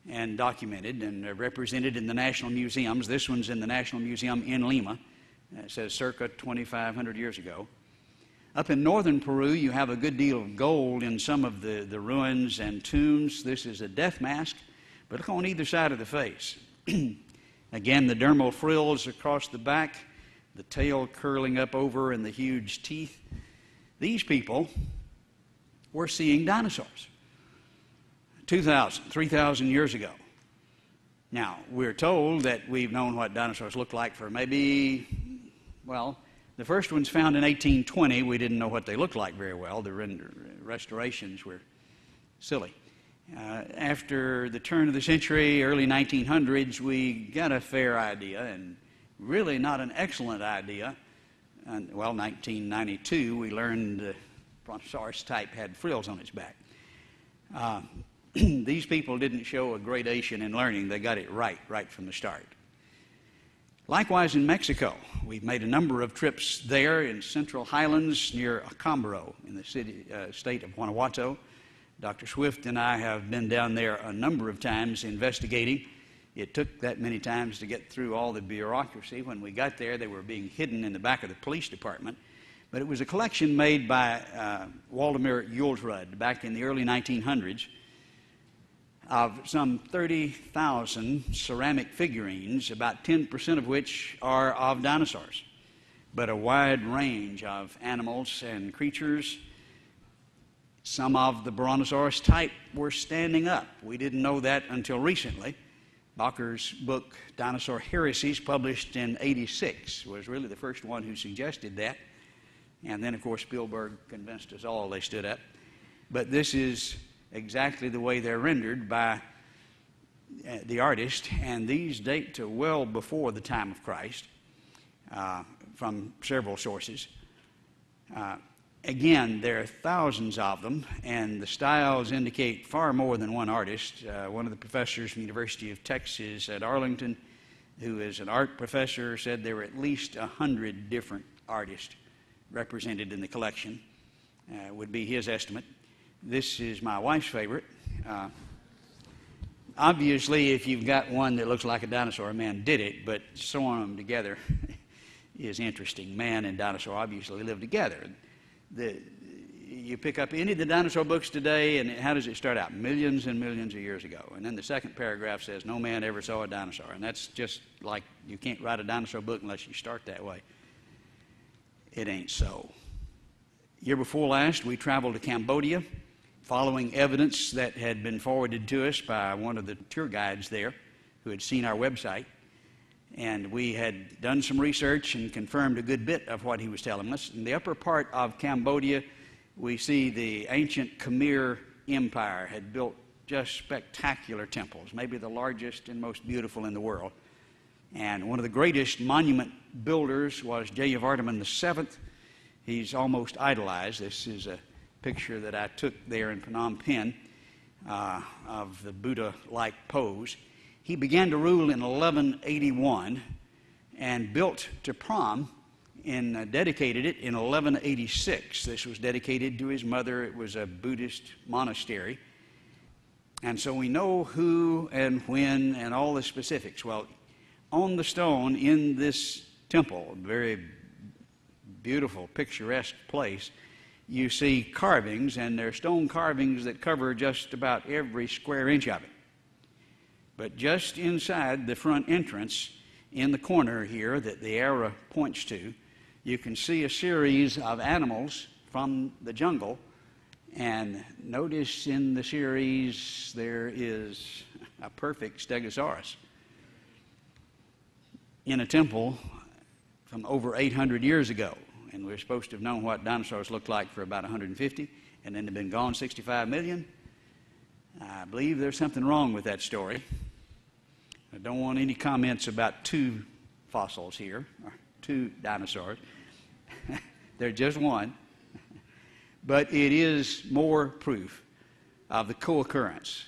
and documented and represented in the national museums. This one's in the National Museum in Lima. It says circa 2,500 years ago. Up in northern Peru, you have a good deal of gold in some of the, the ruins and tombs. This is a death mask, but look on either side of the face. Again, the dermal frills across the back, the tail curling up over, and the huge teeth. These people were seeing dinosaurs. 2,000, 3,000 years ago. Now, we're told that we've known what dinosaurs looked like for maybe, well, the first ones found in 1820, we didn't know what they looked like very well. The restorations were silly. Uh, after the turn of the century, early 1900s, we got a fair idea, and really not an excellent idea. And, well, 1992, we learned the Brontosaurus type had frills on its back. Uh, these people didn't show a gradation in learning. They got it right, right from the start. Likewise, in Mexico, we've made a number of trips there in central highlands near Acámbaro in the city, uh, state of Guanajuato. Dr. Swift and I have been down there a number of times investigating. It took that many times to get through all the bureaucracy. When we got there, they were being hidden in the back of the police department. But it was a collection made by uh, Waldemar Julsrud back in the early 1900s of some 30,000 ceramic figurines, about 10% of which are of dinosaurs, but a wide range of animals and creatures. Some of the Brontosaurus type were standing up. We didn't know that until recently. Bakker's book, Dinosaur Heresies, published in 86, was really the first one who suggested that. And then, of course, Spielberg convinced us all they stood up. But this is exactly the way they're rendered by uh, the artist, and these date to well before the time of Christ uh, from several sources. Uh, again, there are thousands of them, and the styles indicate far more than one artist. Uh, one of the professors from the University of Texas at Arlington who is an art professor, said there were at least a hundred different artists represented in the collection. Uh, would be his estimate. This is my wife's favorite. Uh, obviously, if you've got one that looks like a dinosaur, a man did it, but sewing them together is interesting. Man and dinosaur obviously live together. The, you pick up any of the dinosaur books today, and how does it start out? Millions and millions of years ago. And then the second paragraph says, No man ever saw a dinosaur. And that's just like you can't write a dinosaur book unless you start that way. It ain't so. Year before last, we traveled to Cambodia following evidence that had been forwarded to us by one of the tour guides there who had seen our website. And we had done some research and confirmed a good bit of what he was telling us. In the upper part of Cambodia, we see the ancient Khmer Empire had built just spectacular temples, maybe the largest and most beautiful in the world. And one of the greatest monument builders was Jayavarman VII. He's almost idolized. This is a picture that I took there in Phnom Penh uh, of the Buddha like pose. He began to rule in 1181 and built Pram and uh, dedicated it in 1186. This was dedicated to his mother. It was a Buddhist monastery. And so we know who and when and all the specifics. Well, on the stone in this temple, a very beautiful, picturesque place, you see carvings, and they're stone carvings that cover just about every square inch of it. But just inside the front entrance, in the corner here that the arrow points to, you can see a series of animals from the jungle. And notice in the series there is a perfect stegosaurus in a temple from over 800 years ago. And we're supposed to have known what dinosaurs looked like for about 150, and then they've been gone 65 million. I believe there's something wrong with that story. I don't want any comments about two fossils here, or two dinosaurs. They're just one. But it is more proof of the co occurrence